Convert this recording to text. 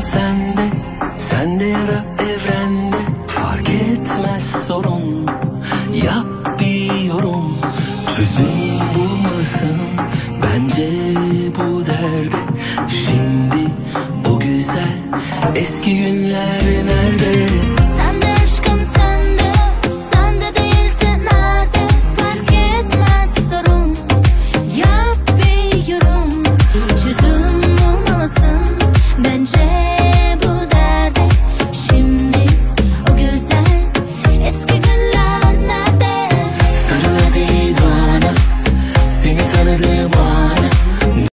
sende Sende ya da evrende. Fark etmez sorun Yap bir yorum. Çözüm bulmasın Bence bu derde. Şimdi o güzel eski günler wanna